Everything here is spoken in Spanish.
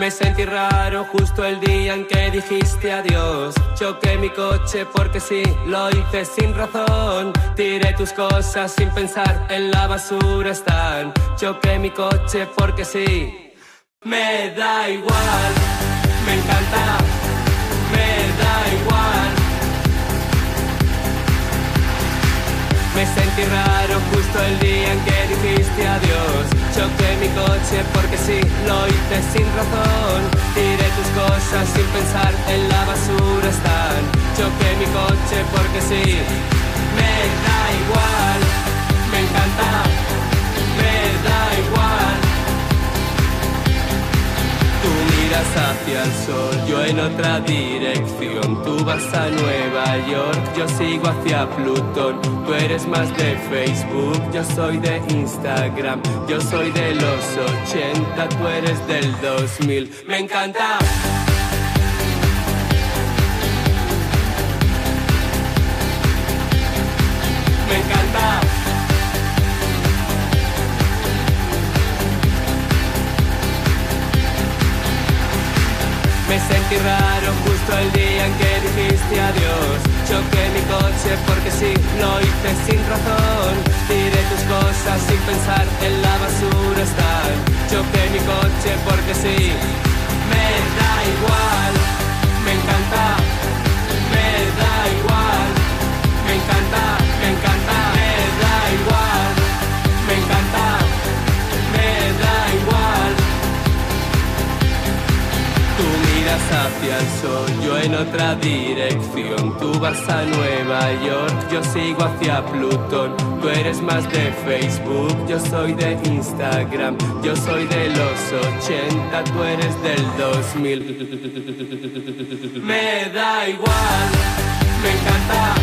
Me sentí raro justo el día en que dijiste adiós. Choqué mi coche porque sí, lo hice sin razón. Tiré tus cosas sin pensar, en la basura están. Choqué mi coche porque sí. Me da igual, me encanta, Me sentí raro justo el día en que dijiste adiós. Choqué mi coche porque sí, lo hice sin razón. Tiré tus cosas sin pensar, en la basura están. Choqué mi coche porque sí, me yo en otra dirección. Tú vas a Nueva York, yo sigo hacia Plutón. Tú eres más de Facebook, yo soy de Instagram. Yo soy de los 80, tú eres del 2000. Me encanta. Me sentí raro justo el día en que dijiste adiós. Choqué mi coche porque sí, lo hice sin razón. Hacia el sol, yo en otra dirección. Tú vas a Nueva York, yo sigo hacia Plutón. Tú eres más de Facebook, yo soy de Instagram. Yo soy de los 80, tú eres del 2000. Me da igual, me encanta.